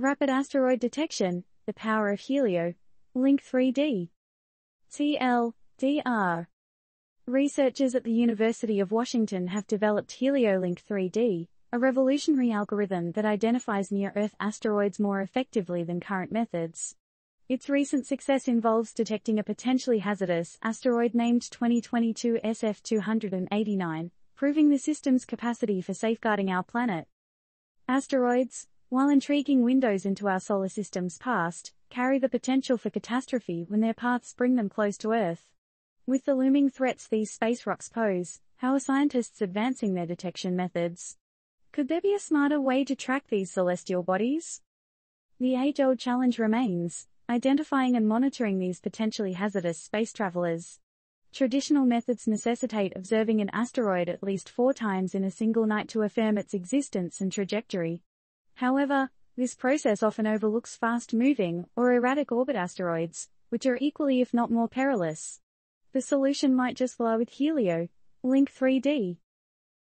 Rapid asteroid detection, the power of Helio. Linc 3D. TLDR. Researchers at the University of Washington have developed HelioLinc 3D, a revolutionary algorithm that identifies near-Earth asteroids more effectively than current methods. Its recent success involves detecting a potentially hazardous asteroid named 2022 SF289, proving the system's capacity for safeguarding our planet. Asteroids, while intriguing windows into our solar system's past, carry the potential for catastrophe when their paths bring them close to Earth. With the looming threats these space rocks pose, how are scientists advancing their detection methods? Could there be a smarter way to track these celestial bodies? The age-old challenge remains, identifying and monitoring these potentially hazardous space travelers. Traditional methods necessitate observing an asteroid at least four times in a single night to affirm its existence and trajectory. However, this process often overlooks fast-moving or erratic orbit asteroids, which are equally if not more perilous. The solution might just lie with Helio, Linc 3D.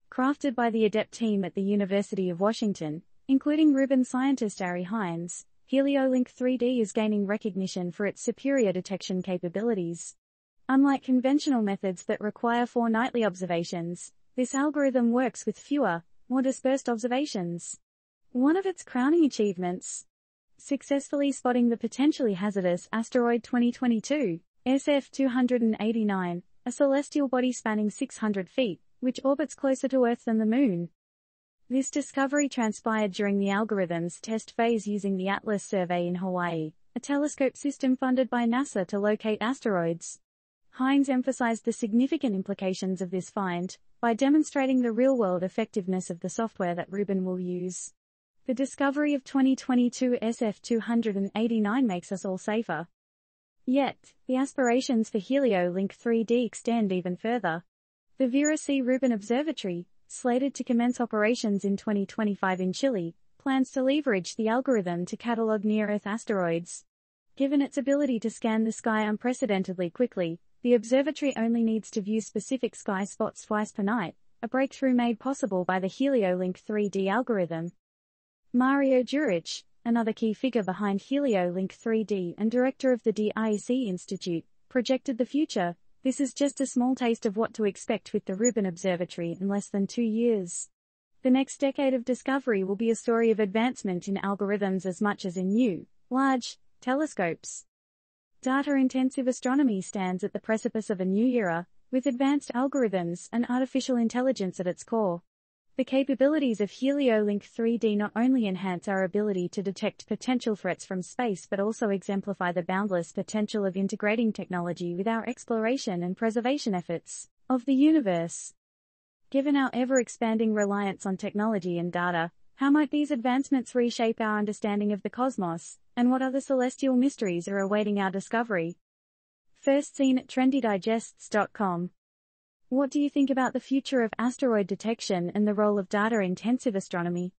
Crafted by the ADEPT team at the University of Washington, including Rubin scientist Ari Heinze, HelioLinc 3D is gaining recognition for its superior detection capabilities. Unlike conventional methods that require four nightly observations, this algorithm works with fewer, more dispersed observations. One of its crowning achievements, successfully spotting the potentially hazardous asteroid 2022, SF-289, a celestial body spanning 600 feet, which orbits closer to Earth than the Moon. This discovery transpired during the algorithm's test phase using the Atlas survey in Hawaii, a telescope system funded by NASA to locate asteroids. Heinze emphasized the significant implications of this find by demonstrating the real-world effectiveness of the software that Rubin will use. The discovery of 2022 SF289 makes us all safer. Yet, the aspirations for HelioLinc 3D extend even further. The Vera C. Rubin Observatory, slated to commence operations in 2025 in Chile, plans to leverage the algorithm to catalog near-Earth asteroids. Given its ability to scan the sky unprecedentedly quickly, the observatory only needs to view specific sky spots twice per night, a breakthrough made possible by the HelioLinc 3D algorithm. Mario Juric, another key figure behind HelioLinc 3D and director of the DiRAC Institute, projected the future. This is just a small taste of what to expect with the Rubin Observatory in less than two years. The next decade of discovery will be a story of advancement in algorithms as much as in new, large, telescopes. Data-intensive astronomy stands at the precipice of a new era, with advanced algorithms and artificial intelligence at its core. The capabilities of HelioLinc 3D not only enhance our ability to detect potential threats from space but also exemplify the boundless potential of integrating technology with our exploration and preservation efforts of the universe. Given our ever-expanding reliance on technology and data, how might these advancements reshape our understanding of the cosmos, and what other celestial mysteries are awaiting our discovery? First seen at trendydigests.com. What do you think about the future of asteroid detection and the role of data-intensive astronomy?